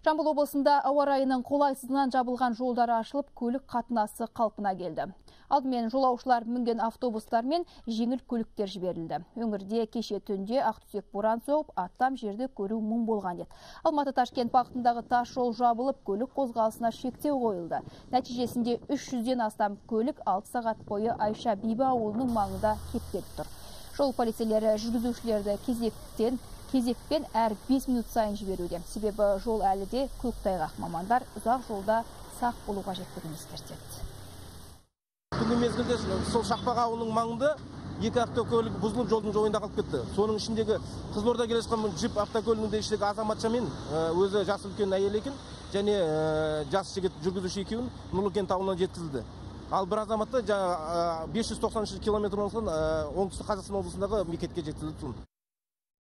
Жамбыл облысында ауа райының қолайсызынан жабылған жолдары ашылып, көлік қатынасы қалпына келді. Алдымен жолаушылар мінген автобустар мен жеңіл көліктер жіберілді. Өңірде кеше түнде ақтүтек боран соғып, аттам жерді көру мұң болған еді. Алматы Ташкент бағытындағы тас жол жабылып, көлік қозғалысына шектеу қойылды. Нәтижесінде 300-ден астам көлік 6 сағат бойы Айша Биба ауылының маңында кептеліп тұр. Жол полицейлері жүргізушілерді кезектен кезекпен әр 5 минут сайын жіберуде. Себебі жол әлі де көктайғақ мамандар ұзақ жолда сақ болу қажеттігін ескертеді. түнгі мезгілде сол шақпақ ауылының маңында екі автокөлік бұзылып жолдың жойында қалып кетті соның ішіндегі қызылорда келе жатқан джип автокөлігінде ішіндегі азаматша мен өзі жасы үлкен әйел екен және жас жігіт жүргізуші екеуін нұрлыкент ауылына жеткізілді ал бір азаматты бес жүз тоқсаныншы километр орналасқан оңтүстік қазақстан облысындағы мекетке жеткізілді